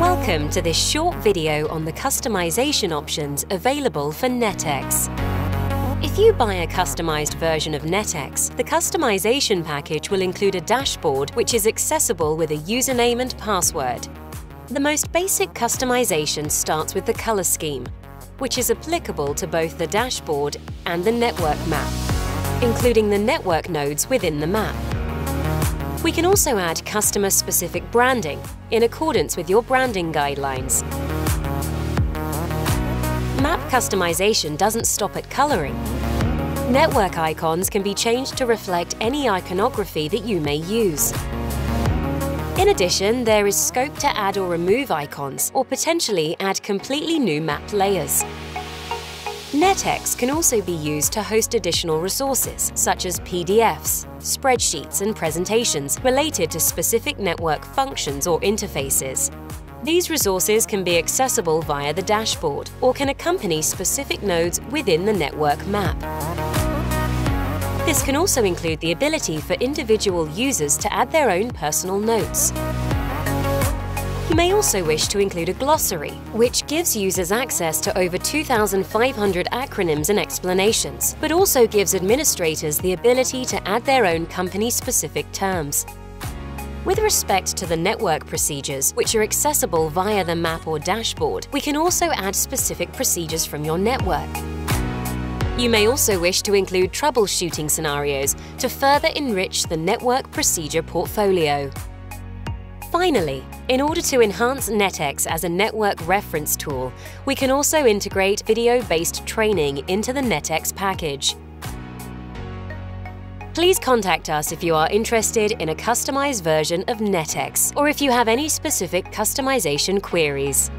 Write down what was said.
Welcome to this short video on the customization options available for NetX. If you buy a customized version of NetX, the customization package will include a dashboard which is accessible with a username and password. The most basic customization starts with the color scheme, which is applicable to both the dashboard and the network map, including the network nodes within the map. We can also add customer-specific branding in accordance with your branding guidelines. Map customization doesn't stop at coloring. Network icons can be changed to reflect any iconography that you may use. In addition, there is scope to add or remove icons, or potentially add completely new map layers. NetX can also be used to host additional resources, such as PDFs, spreadsheets and presentations related to specific network functions or interfaces. These resources can be accessible via the dashboard or can accompany specific nodes within the network map. This can also include the ability for individual users to add their own personal notes. You may also wish to include a glossary, which gives users access to over 2,500 acronyms and explanations, but also gives administrators the ability to add their own company-specific terms. With respect to the network procedures, which are accessible via the map or dashboard, we can also add specific procedures from your network. You may also wish to include troubleshooting scenarios to further enrich the network procedure portfolio. Finally, in order to enhance NetX as a network reference tool, we can also integrate video-based training into the NetX package. Please contact us if you are interested in a customized version of NetX or if you have any specific customization queries.